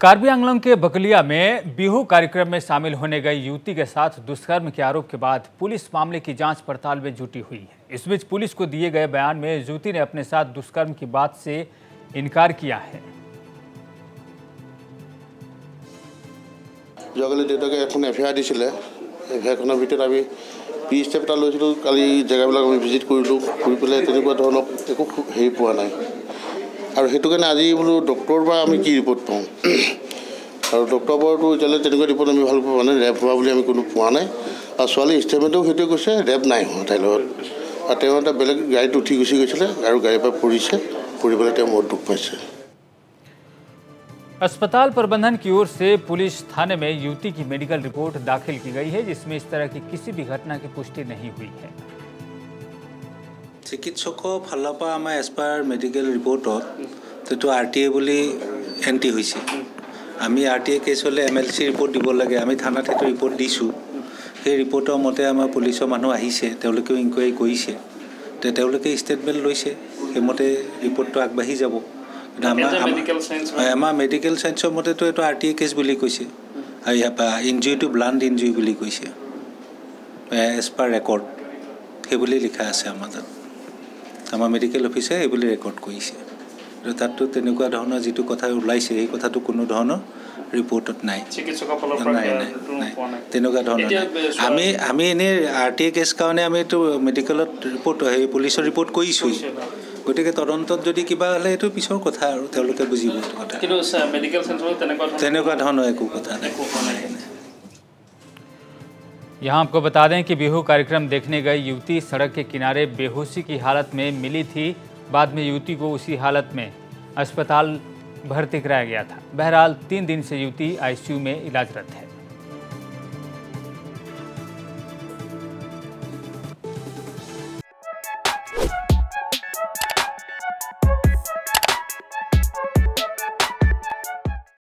कार्बी आंगलों के बकलिया में बिहू कार्यक्रम में शामिल होने गई युवती के साथ दुष्कर्म के आरोप के बाद पुलिस मामले की जांच पड़ताल में जुटी हुई है इस बीच पुलिस को दिए गए बयान में युवती ने अपने साथ दुष्कर्म की बात से इनकार किया है যোৱাকালি দেউতাকে এখন এফ আই আৰ দিছিলে এফ আই আৰখনৰ ভিতৰত আমি পি ষ্টেপ এটা লৈছিলোঁ কালি জেগাবিলাক আমি ভিজিট কৰিলোঁ কৰি পেলাই তেনেকুৱা ধৰণৰ একো হেৰি পোৱা নাই আৰু সেইটো কাৰণে আজি বোলো ডক্টৰৰ পৰা আমি কি ৰিপৰ্ট পাওঁ আৰু ডক্টৰৰ পৰাতো এতিয়ালৈ তেনেকুৱা ৰিপৰ্ট আমি ভালকৈ পোৱা নাই ৰেপ হোৱা বুলি আমি কোনো পোৱা নাই আৰু ছোৱালীৰ ষ্টেটমেণ্টেও সেইটোৱে কৈছে ৰেপ নাই হোৱা তাইৰ লগত আৰু তেওঁ এটা বেলেগ গাড়ীত উঠি গুচি গৈছিলে আৰু গাড়ীৰ পৰা পৰিছে পৰি পেলাই তেওঁ মূৰত দুখ পাইছে अस्पताल प्रबंधन की ओर से पुलिस थाने में युवती की मेडिकल रिपोर्ट दाखिल की गई है जिसमें इस तरह की किसी भी घटना की पुष्टि नहीं हुई है চিকিৎসকৰ ফালৰ পৰা আমাৰ এজ পাৰ মেডিকেল ৰিপৰ্টত যিটো আৰ টি এ বুলি এণ্ট্ৰি হৈছে। আমি আৰ টি এ কেছ হ'লে এম এল চি ৰিপৰ্ট দিব লাগে আমি থানাত সেইটো ৰিপৰ্ট দিছোঁ। সেই ৰিপৰ্টৰ মতে আমাৰ পুলিচৰ মানুহ আহিছে তেওঁলোকেও ইনকুৱাৰী কৰিছে। তে তেওঁলোকে ষ্টেটমেণ্ট লৈছে সেইমতে ৰিপৰ্টটো আগবাঢ়ি যাব। আমাৰ আমাৰ- মেডিকেল চায়েন্সৰ মতেতো এইটো আৰ টি এ কেছ বুলি কৈছে। আৰু ইয়াৰ পৰা ইঞ্জুৰিটো ব্লাণ্ড ইঞ্জুৰি বুলি কৈছে। এজ পাৰ ৰেকৰ্ড সেইবুলি লিখা আছে আমাৰ তাত। আমাৰ মেডিকেল অফিচে এইবুলি ৰেকৰ্ড কৰিছে। আৰু তাততো তেনেকুৱা ধৰণৰ যিটো কথা ওলাইছে সেই কথাটো কোনো ধৰণৰ ৰিপৰ্টত নাই। নাই নাই সেইটো নাই। তেনেকুৱা ধৰণৰ আমি আমি এনেই আৰ টি এ কেছ কাৰণে আমি এইটো মেডিকেলত ৰিপৰ্ট সেই পুলিচৰ ৰিপৰ্ট কৰিছোঁ গতিকে তদন্তত যদি কিবা হ'লে এইটো পিছৰ কথা আৰু তেওঁলোকে বুজিব কথা। তেনেকুৱা ধৰণৰ একো কথা নাই। यहाँ आपको बता दें कि बिहू कार्यक्रम देखने गई युवती सड़क के किनारे बेहोशी की हालत में मिली थी। बाद में युवती को उसी हालत में अस्पताल भर्ती कराया गया था। बहरहाल, तीन दिन से युवती आईसीयू में इलाजरत है।